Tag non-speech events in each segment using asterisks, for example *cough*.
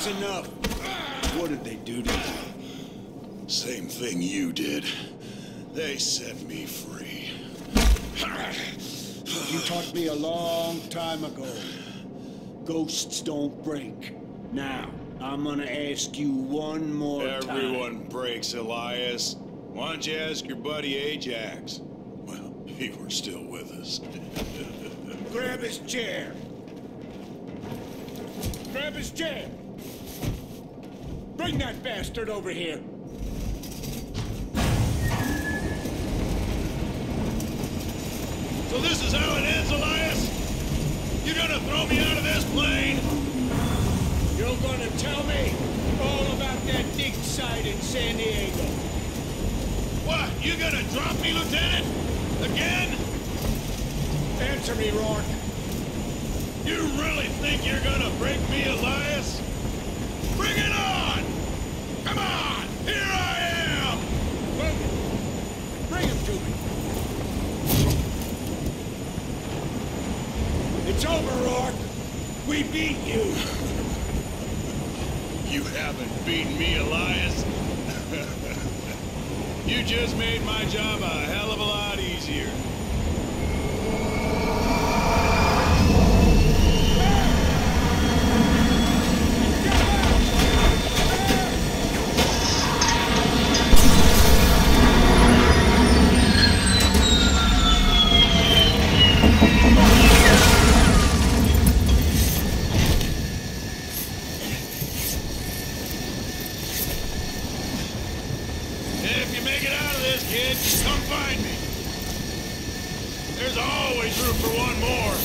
That's enough. What did they do to you? Same thing you did. They set me free. You taught me a long time ago. Ghosts don't break. Now, I'm gonna ask you one more time. Everyone breaks, Elias. Why don't you ask your buddy Ajax? Well, he were still with us. Grab his chair. Grab his chair. Bring that bastard over here. So this is how it ends, Elias? You're gonna throw me out of this plane? You're gonna tell me all about that dig site in San Diego. What? You gonna drop me, Lieutenant? Again? Answer me, Rourke. You really think you're gonna break me, Elias? Bring it on! Come on! Here I am! Logan, bring him to me. It's over, Rourke. We beat you. You haven't beaten me, Elias. *laughs* you just made my job a hell of a lot easier. If you make it out of this, kid, come find me. There's always room for one more.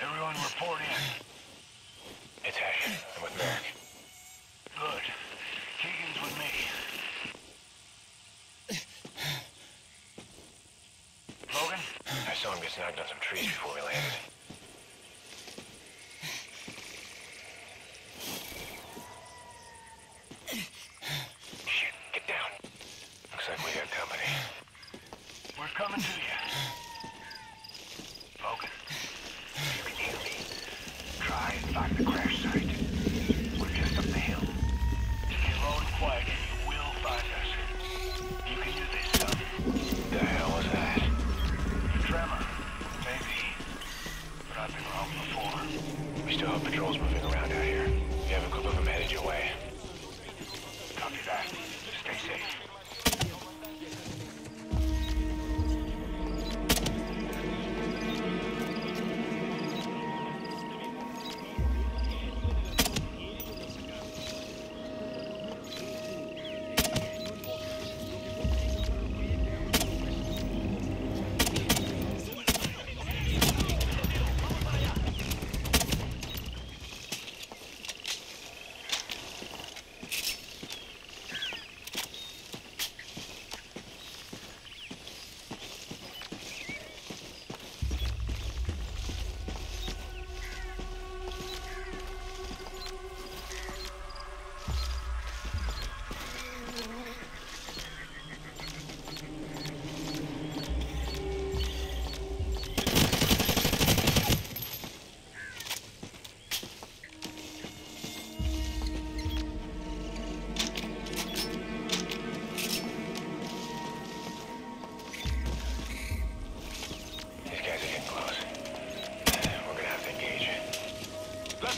Everyone report in. It's Hesh. I'm with Merrick. Good. Keegan's with me. Logan? I saw him get snagged on some trees before we landed. Shit, get down. Looks like we got company. We're coming to you. Logan, you can hear me, try and find the crash before. We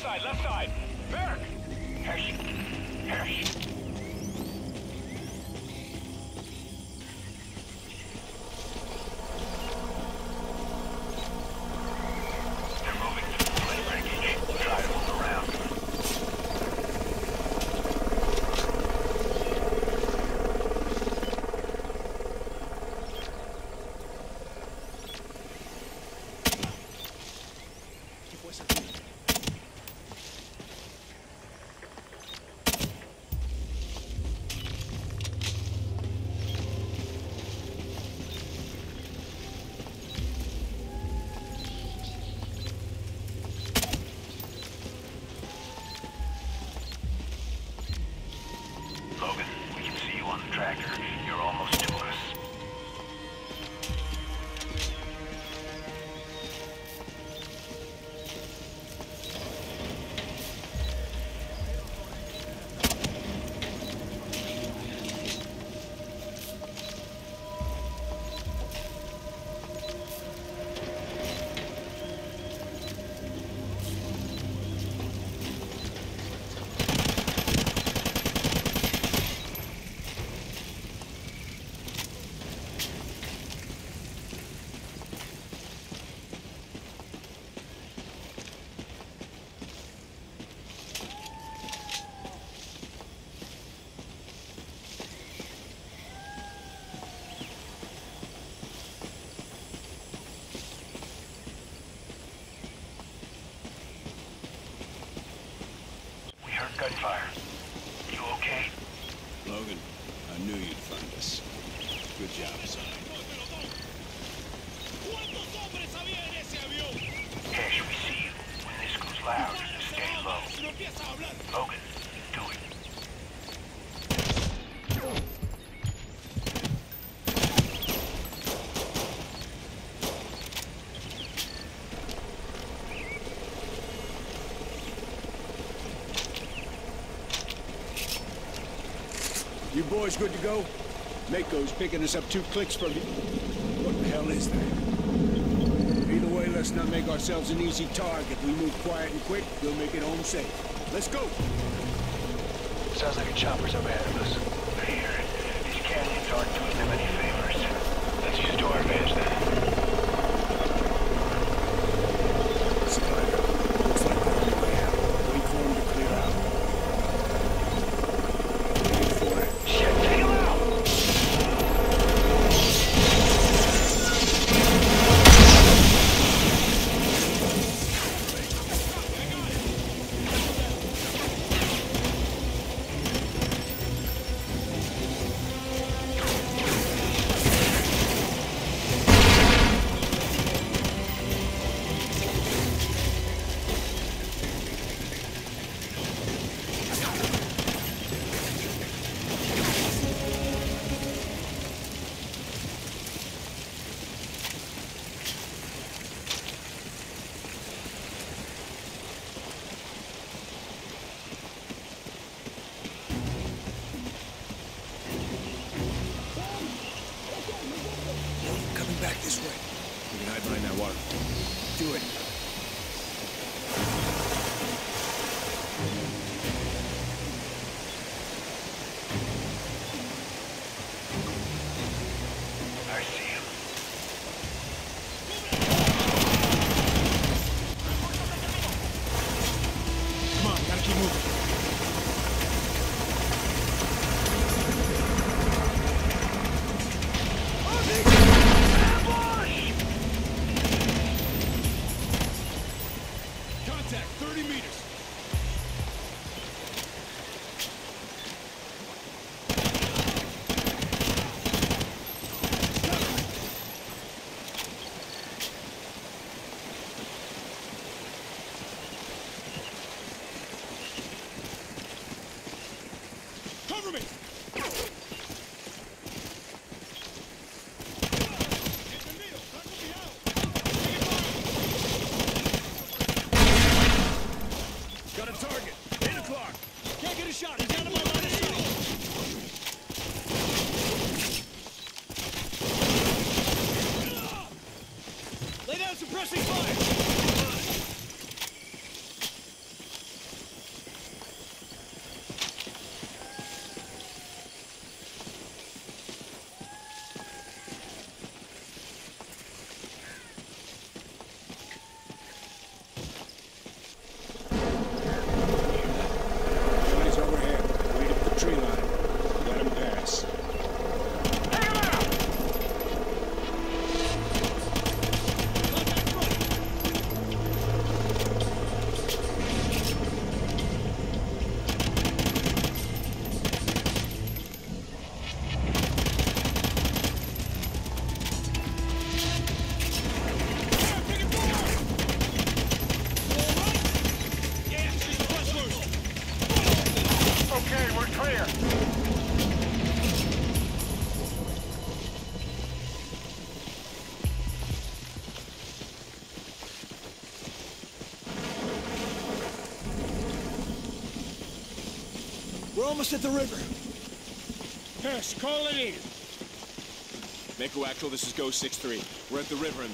side, left side! Merrick! Hesh! Hesh! record. Gunfire. You okay? Logan, I knew you'd find us. Good job, son. Cash, we see you. When this goes loud, stay low. Logan, boys good to go? Mako's picking us up two clicks from. What the hell is that? Either way, let's not make ourselves an easy target. We move quiet and quick, we'll make it home safe. Let's go! Sounds like a chopper's up ahead of us. It. These canyons aren't doing them any favors. Let's use to our advantage Got a target. 8 o'clock. Can't get a shot. He's out of my line We're almost at the river. Hesh, call it in. Mako Actual, this is Go 6-3. We're at the river and...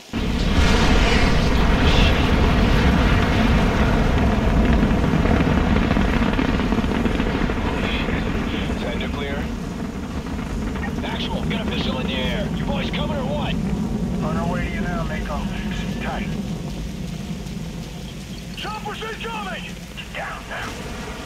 Is that? Actual, got a missile in the air. You boys coming or what? On our way to you now, Mako. Tight. Choppers incoming! Get down now.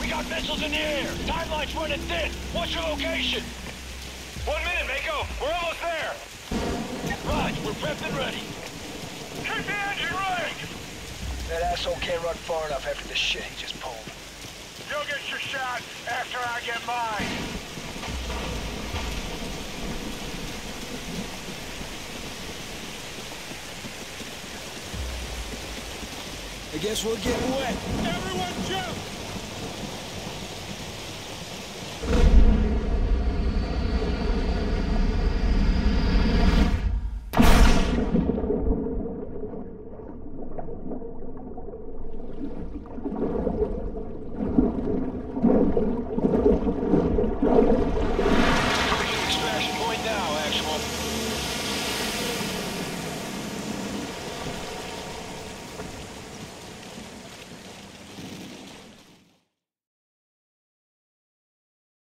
We got missiles in the air! Timeline's running thin! What's your location? One minute, Mako! We're almost there! Raj, we're prepped and ready. Keep the engine running. That asshole can't run far enough after the shit he just pulled. You'll get your shot after I get mine. I guess we're getting wet. Everyone jump!